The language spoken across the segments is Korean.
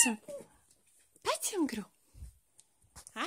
vás nemá náladu. Už vás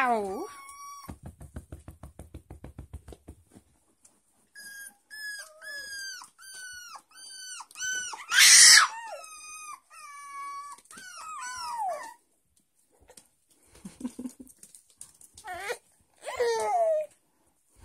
byla